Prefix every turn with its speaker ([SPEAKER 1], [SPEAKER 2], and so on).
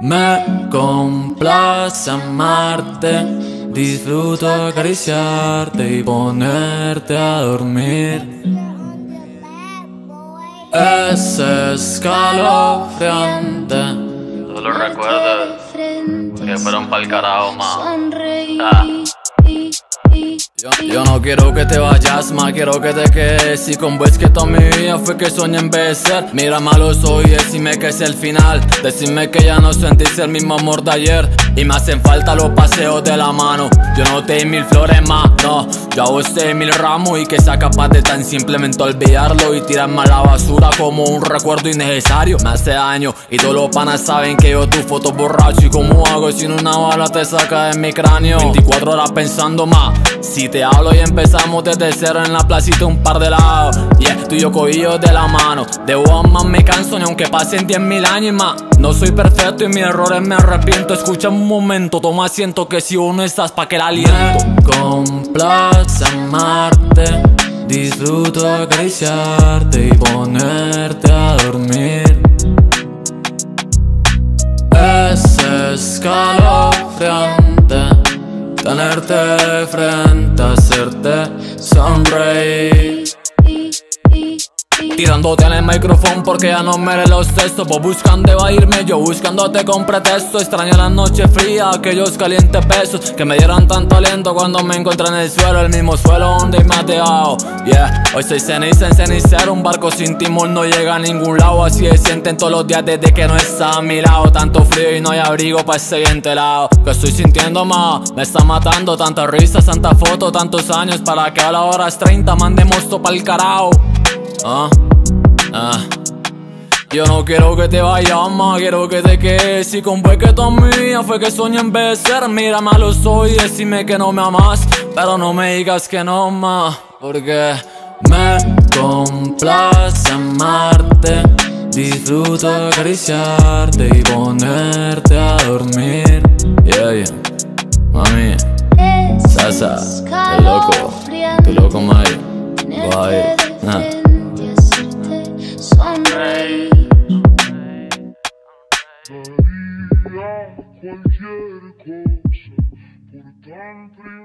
[SPEAKER 1] Me complace amarte, disfruto acariciarte y ponerte a dormir. Es escalofriante.
[SPEAKER 2] Tú lo recuerdas que fueron pa'l carajo, ma.
[SPEAKER 1] Yo, no quiero que te vayas, más quiero que te quedes. Y con vos que toda mi vida fue que soñé envejecer Mira malo soy, decime que es el final. Decime que ya no sentís el mismo amor de ayer Y me hacen falta los paseos de la mano. Yo no te di mil flores más, no. Yo hago este mil ramos y que sea capaz de tan simplemente olvidarlo Y tirarme a la basura como un recuerdo innecesario. Me hace daño y todos los panas saben que yo tu foto borracho. Y cómo hago si una bala te saca de mi cráneo 24 horas pensando más. Si te hablo y empezamos desde cero en la placita un par de lados. Yeah, tú y yo cogidos de la mano. De vos más me canso ni aunque pasen 10 mil años más No soy perfecto y mis errores me arrepiento. Escucha un momento, toma asiento que si uno estás pa' que el aliento Complace amarte. Disfruto acariciarte y ponerte a dormir. Es escalofriante Tenerte frente, hacerte sonreír Tirándote en el micrófono porque ya no me los textos Vos buscando irme, yo buscándote con pretexto. Extraño la noche fría, aquellos calientes pesos Que me dieron tanto aliento cuando me encontré en el suelo El mismo suelo donde me has dejado Yeah, hoy soy ceniza en cenicero Un barco sin timón no llega a ningún lado. Así se sienten todos los días desde que no está a mi lado. Tanto frío y no hay abrigo para ese siguiente lado Que estoy sintiendo más, me está matando Tanta risa, tanta foto, tantos años. Para que a la hora es 30 mandemos todo pa'l carajo Ah, ah. Yo no quiero que te vayas más, quiero que te quedes. Y con que mi vida fue que soñé en vez de ser Mira, malo soy, decime que no me amas. Pero no me digas que no más Porque me complace amarte. Disfruto acariciarte y ponerte a dormir. Yeah, yeah. Mami. Sasa, loco. Te loco, Mike Bye. nah.
[SPEAKER 3] Cualquier cosa por tan.